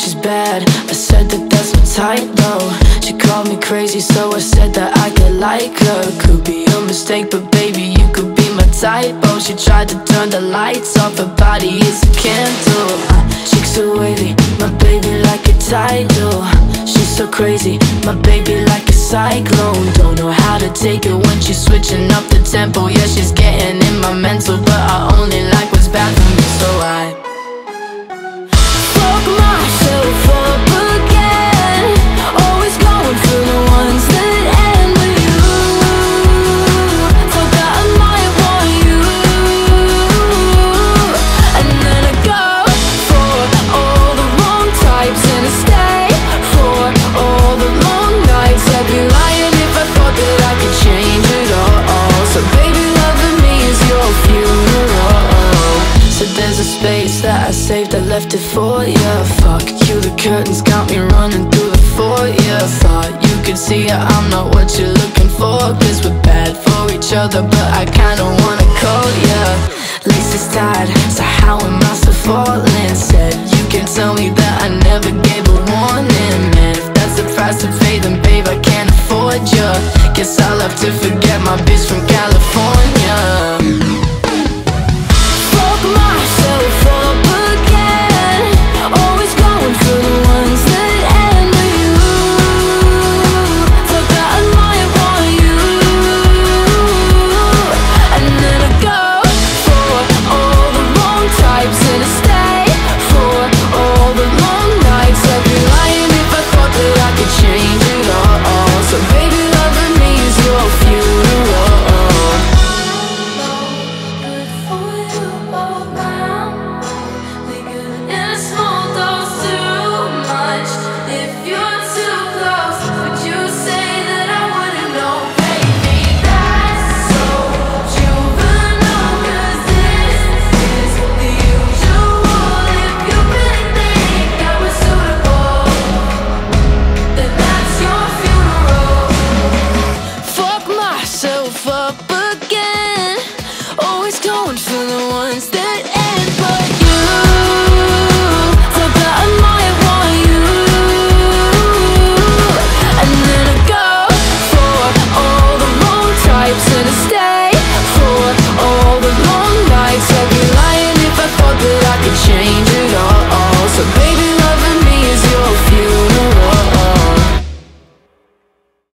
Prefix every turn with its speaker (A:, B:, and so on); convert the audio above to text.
A: she's bad. I said that that's my type though. She called me crazy so I said that I could like her. Could be a mistake but baby you could be my type Oh she tried to turn the lights off Her body is a candle. Uh, Cheeks so wavy My baby like a tidal She's so crazy My baby like a cyclone. Don't know how to take it when she's switching up the tempo. Yeah she's getting in my mental space that I saved, I left it for ya. Fuck you, the curtains got me running through the foyer. Thought you could see it, I'm not what you're looking for. Cause we're bad for each other, but I kinda wanna call ya. Laces tied, so how am I so falling? Said you can tell me that I never gave a warning. Man, if that's the price to pay, then babe, I can't afford ya. Guess I'll have to forget my bitch from California